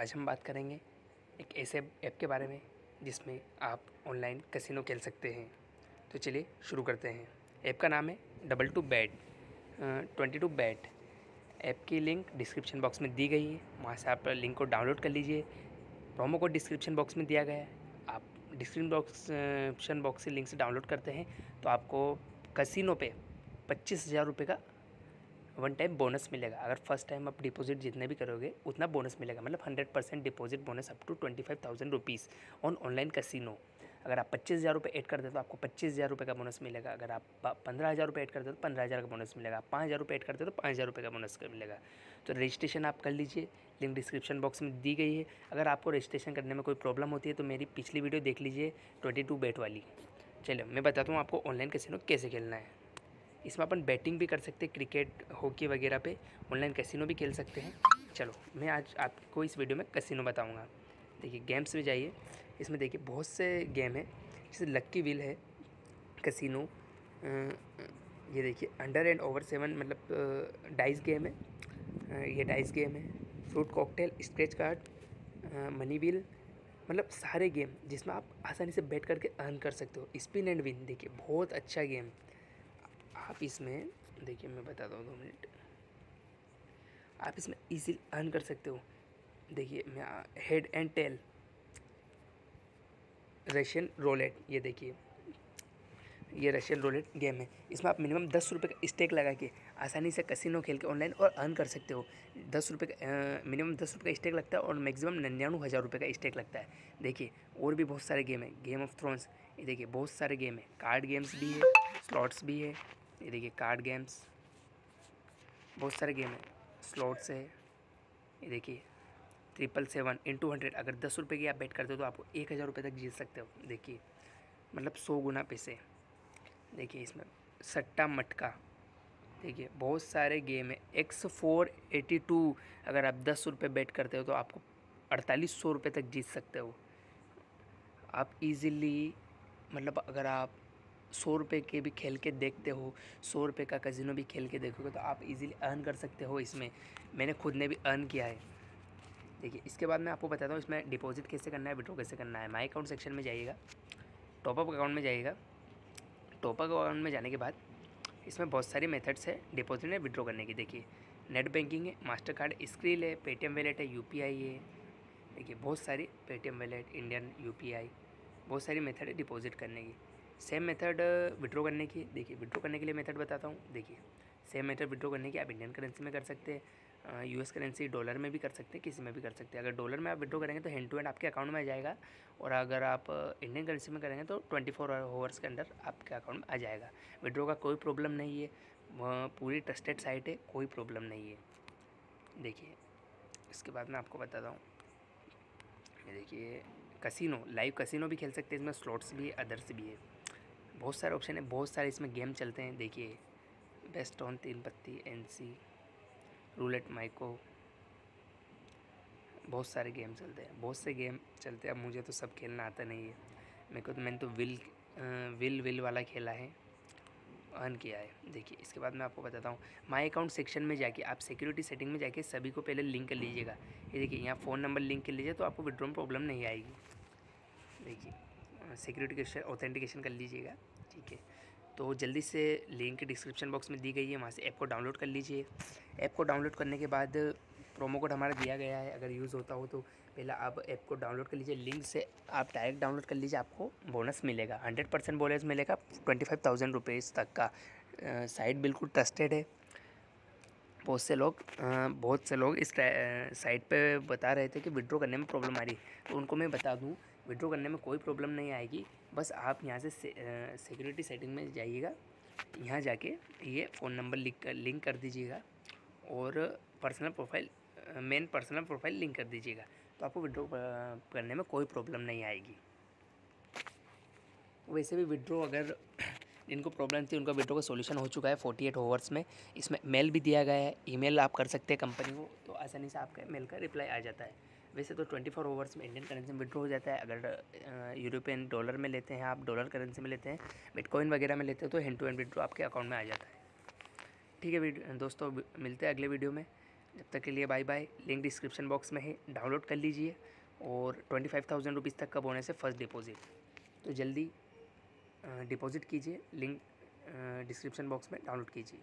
आज हम बात करेंगे एक ऐसे ऐप के बारे में, जिसमें आप ऑनलाइन कैसीनो खेल सकते हैं। तो चलिए शुरू करते हैं। ऐप का नाम है double two bet. Twenty two bet. App की लिंक डिस्क्रिप्शन बॉक्स में दी गई है। वहाँ से आप लिंक को डाउनलोड कर लीजिए। प्रोमो कोड डिस्क्रिप्शन बॉक्स में दिया गया है। आप डिस्क्रिप्शन बॉक्स बॉक्स से लिंक से डाउनलोड करते हैं तो आपको कसिनो पे पच्चीस हज़ार रुपये का वन टाइम बोनस मिलेगा। अगर फ़र्स्ट टाइम आप डिपॉजिट जितने भी करोगे, उतना बोनस मिलेगा। मतलब hundred percent deposit bonus up to twenty five thousand rupees on online casino. अगर आप पच्चीस हज़ार रुपये ऐड करते हो तो आपको पच्चीस हज़ार रुपये का बोनस मिलेगा। अगर आप पंद्रह हज़ार रुपये ऐड करते हो तो पंद्रह हज़ार का बोनस मिलेगा। पाँच हज़ार रुपये ऐड करते हो तो पाँच हज़ार रुपये का बोनस मिलेगा। तो रजिस्ट्रेशन आप कर लीजिए। लिंक डिस्क्रिप्शन बॉक्स में दी गई है। अगर आपको रजिस्ट्रेशन करने में कोई प्रॉब्लम होती है तो मेरी पिछली वीडियो देख लीजिए ट्वेंटी टू बेट वाली। चलिए मैं बताता हूँ आपको ऑनलाइन कैसीनो कैसे खेलना है। इसमें अपन बैटिंग भी कर सकते हैं, क्रिकेट, हॉकी वगैरह पे, ऑनलाइन कैसीनो भी खेल सकते हैं। चलो, मैं आज आपको इस वीडियो में कैसीनो बताऊँगा। देखिए, गेम्स में जाइए। इसमें देखिए, बहुत से गेम है, जैसे लक्की विल है, कैसीनो ये देखिए अंडर एंड ओवर सेवन मतलब डाइस गेम है ये डाइस गेम है fruit cocktail scratch card money bill मतलब सारे गेम जिसमें आप आसानी से बैठ करके अर्न कर सकते हो। स्पिन एंड विन देखिए, बहुत अच्छा गेम। आप इसमें, देखिए मैं बताता हूँ दो मिनट। आप इसमें इजीली अर्न कर सकते हो। देखिए मैं head and tail Russian roulette ये देखिए। ये रशियन रोलेट गेम है। इसमें आप मिनिमम दस रुपये का स्टेक लगा के आसानी से कसिनो खेल के ऑनलाइन और अर्न कर सकते हो। दस रुपये का मिनिमम दस रुपये का स्टेक लगता है और मैक्सिमम निन्यानवे हज़ार रुपये का स्टेक लगता है। देखिए, और भी बहुत सारे गेम है। गेम ऑफ़ थ्रोन्स ये देखिए, बहुत सारे गेम है। कार्ड गेम्स भी है स्लॉट्स भी है। ये देखिए कार्ड गेम्स बहुत सारे गेम है। स्लॉट्स है। ये देखिए। ट्रिपल सेवन इंटू हंड्रेड अगर दस रुपये की आप बेट करते हो तो आपको एक हज़ार रुपये तक जीत सकते हो। देखिए। मतलब सौ गुना पैसे। देखिए इसमें। सट्टा मटका। देखिए, बहुत सारे गेम है। एक्स फोर एटी टू अगर आप दस रुपये बेट करते हो तो आपको अड़तालीस सौ रुपये तक जीत सकते हो। आप इजीली मतलब अगर आप सौ रुपये के भी खेल के देखते हो, सौ रुपये का कजिनो भी खेल के देखोगे तो आप इजीली अर्न कर सकते हो इसमें। मैंने खुद ने भी अर्न किया है। देखिए, इसके बाद मैं आपको बताता हूँ, इसमें डिपॉजिट कैसे करना है विड्रॉ कैसे करना है। माई अकाउंट सेक्शन में जाइएगा टॉपअप अकाउंट में जाइएगा। टॉपअप अकाउंट में जाने के बाद इसमें बहुत सारी मेथड्स है डिपॉजिट एंड विड्रॉ करने की। देखिए नेट बैंकिंग है मास्टर कार्ड स्क्रील है पेटीएम वैलेट है UPI है। देखिए, बहुत सारी पेटीएम वैलेट इंडियन UPI बहुत सारी मेथड है डिपॉजिट करने की। सेम मेथड विड्रॉ करने की, देखिए विड्रॉ करने के लिए मेथड बताता हूँ। देखिए सेम मेथड विड्रॉ करने की आप इंडियन करेंसी में कर सकते हैं यूएस करेंसी डॉलर में भी कर सकते हैं, किसी में भी कर सकते हैं। अगर डॉलर में आप विड्रॉ करेंगे तो हैंड टू हैंड आपके अकाउंट में आ जाएगा और अगर आप इंडियन करेंसी में करेंगे तो ट्वेंटी फोर आवर्स के अंदर आपके अकाउंट में आ जाएगा। विड्रॉ का कोई प्रॉब्लम नहीं है पूरी ट्रस्टेड साइट है, कोई प्रॉब्लम नहीं है। देखिए, इसके बाद मैं आपको बताता हूँ। देखिए कसिनो लाइव कसिनो भी खेल सकते हैं, इसमें स्लॉट्स भी है अदर्स भी है। बहुत सारे ऑप्शन है, बहुत सारे इसमें गेम चलते हैं। देखिए बेस्ट ऑन तीन पत्ती एन सी रूलेट माइको बहुत सारे गेम चलते हैं, बहुत से गेम चलते हैं। अब मुझे तो सब खेलना आता नहीं है। मेरे को तो मैंने तो विल विल विल वाला खेला है। अर्न किया है। देखिए, इसके बाद मैं आपको बताता हूँ। माई अकाउंट सेक्शन में जाके, आप सिक्योरिटी सेटिंग में जाके सभी को पहले लिंक कर लीजिएगा। ये देखिए, यहाँ फ़ोन नंबर लिंक कर लीजिए तो आपको विड्रॉ प्रॉब्लम नहीं आएगी। देखिए सिक्योरिटी ऑथेंटिकेशन कर लीजिएगा। ठीक है। तो जल्दी से लिंक डिस्क्रिप्शन बॉक्स में दी गई है, वहाँ से ऐप को डाउनलोड कर लीजिए। ऐप को डाउनलोड करने के बाद प्रोमो कोड हमारा दिया गया है, अगर यूज़ होता हो तो। पहले आप ऐप को डाउनलोड कर लीजिए लिंक से आप डायरेक्ट डाउनलोड कर लीजिए, आपको बोनस मिलेगा। हंड्रेड परसेंट बोनस मिलेगा ट्वेंटी फाइव थाउज़ेंड रुपीज़ तक का। साइट बिल्कुल ट्रस्टेड है। बहुत से लोग बहुत से लोग इस साइट पे बता रहे थे कि विड्रॉ करने में प्रॉब्लम आ रही तो उनको मैं बता दूँ विड्रॉ करने में कोई प्रॉब्लम नहीं आएगी। बस आप यहाँ से सिक्योरिटी से, सेटिंग में जाइएगा। यहाँ जाके ये फ़ोन नंबर लिंक लिंक कर दीजिएगा और personal profile main personal profile link कर दीजिएगा। तो आपको विड्रॉ करने में कोई प्रॉब्लम नहीं आएगी। वैसे भी विड्रॉ अगर जिनको प्रॉब्लम थी उनका विड्रो का सोल्यूशन हो चुका है फोर्टी एट आवर्स में। इसमें मेल भी दिया गया है। ईमेल आप कर सकते हैं कंपनी को। तो आसानी से आपका मेल का रिप्लाई आ जाता है। वैसे तो ट्वेंटी फोर आवर्स में इंडियन करेंसी में विड्रो हो जाता है। अगर यूरोपियन डॉलर में लेते हैं आप डॉलर करेंसी में लेते हैं बिटकॉइन वगैरह में लेते हैं तो हैंड टू हैंड विड्रो आपके अकाउंट में आ जाता है। ठीक है दोस्तों मिलते हैं अगले वीडियो में। जब तक के लिए bye bye link description box में है। डाउनलोड कर लीजिए और ट्वेंटी फाइव थाउज़ेंड रुपीज़ तक का बोनस है फ़र्स्ट डिपॉजिट तो जल्दी डिपॉजिट कीजिए। लिंक डिस्क्रिप्शन बॉक्स में डाउनलोड कीजिए।